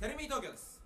テレミ東京です。